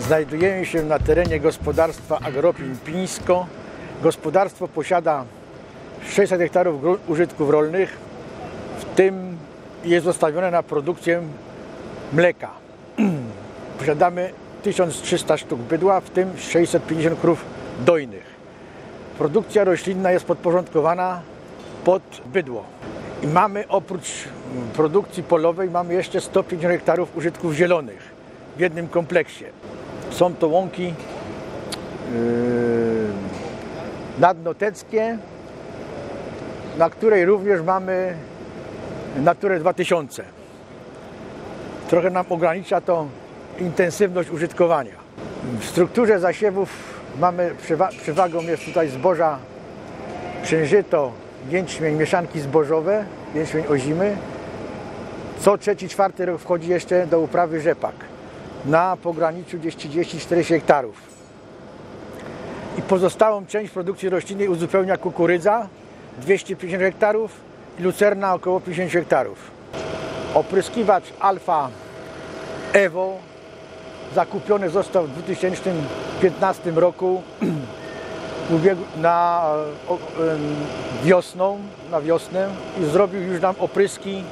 Znajdujemy się na terenie gospodarstwa Agropin Pińsko. Gospodarstwo posiada 600 hektarów użytków rolnych, w tym jest zostawione na produkcję mleka. Posiadamy 1300 sztuk bydła, w tym 650 krów dojnych. Produkcja roślinna jest podporządkowana pod bydło. I mamy oprócz produkcji polowej mamy jeszcze 150 hektarów użytków zielonych w jednym kompleksie. Są to łąki yy, nadnoteckie, na której również mamy Naturę 2000. Trochę nam ogranicza to intensywność użytkowania. W strukturze zasiewów mamy przewa- przewagą jest tutaj zboża księżyto, jęczmień, mieszanki zbożowe, jęczmień ozimy. Co trzeci, czwarty rok wchodzi jeszcze do uprawy rzepak na pograniczu gdzieś 30-40 hektarów. I pozostałą część produkcji roślinnej uzupełnia kukurydza 250 hektarów i lucerna około 50 hektarów. Opryskiwacz Alfa Evo zakupiony został w 2015 roku na wiosną, na wiosnę i zrobił już nam opryski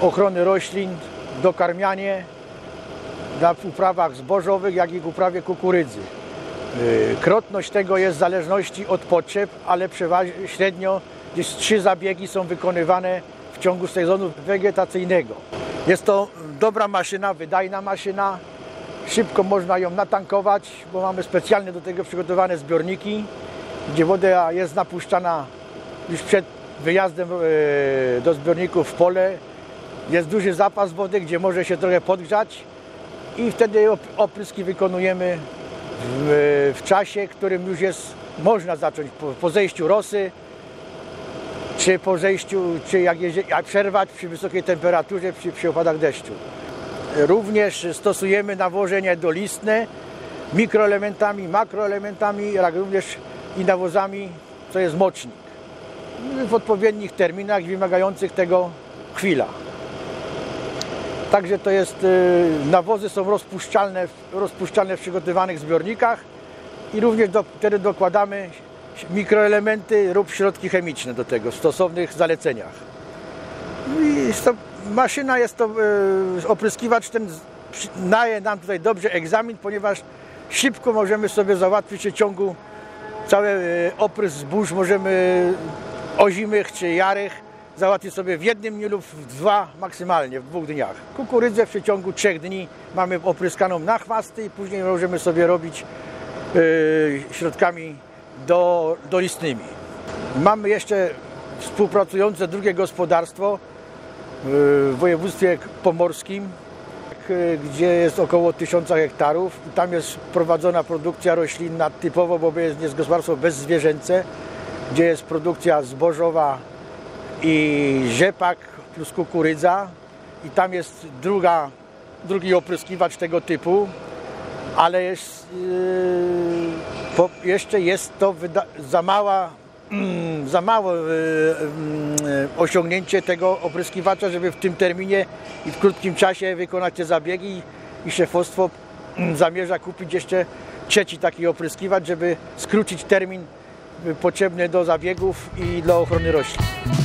ochrony roślin, dokarmianie na uprawach zbożowych, jak i w uprawie kukurydzy. Yy, Krotność tego jest w zależności od potrzeb, ale średnio gdzieś trzy zabiegi są wykonywane w ciągu sezonu wegetacyjnego. Jest to dobra maszyna, wydajna maszyna. Szybko można ją natankować, bo mamy specjalnie do tego przygotowane zbiorniki, gdzie woda jest napuszczana już przed wyjazdem e, do zbiorników w pole. Jest duży zapas wody, gdzie może się trochę podgrzać i wtedy op- opryski wykonujemy w, w czasie, którym już jest można zacząć po, po zejściu rosy, czy po zejściu, czy jak, jak przerwać przy wysokiej temperaturze, przy, przy opadach deszczu. Również stosujemy nawożenie dolistne mikroelementami, makroelementami, jak również i nawozami, co jest mocznik. W odpowiednich terminach wymagających tego chwila. Także to jest, y, nawozy są rozpuszczalne, rozpuszczalne w przygotowanych zbiornikach i również do, wtedy dokładamy mikroelementy lub środki chemiczne do tego w stosownych zaleceniach. I jest to, maszyna jest to, y, opryskiwacz ten daje nam tutaj dobrze egzamin, ponieważ szybko możemy sobie załatwić w ciągu cały y, oprys zbóż możemy ozimych czy jarych załatwić sobie w jednym dniu lub w dwa maksymalnie, w dwóch dniach. Kukurydzę w przeciągu trzech dni mamy opryskaną na chwasty i później możemy sobie robić y, środkami do, dolistnymi. Mamy jeszcze współpracujące drugie gospodarstwo w województwie pomorskim, gdzie jest około 1000 hektarów. Tam jest prowadzona produkcja roślinna typowo, bo jest, gospodarstwo bezzwierzęce, gdzie jest produkcja zbożowa i rzepak plus kukurydza. I tam jest druga, drugi opryskiwacz tego typu, ale jest, yy, po, jeszcze jest to za mała za mało yy, yy, osiągnięcie tego opryskiwacza, żeby w tym terminie i w krótkim czasie wykonać te zabiegi i szefostwo mm, zamierza kupić jeszcze trzeci taki opryskiwacz, żeby skrócić termin y, potrzebny do zabiegów i dla ochrony roślin.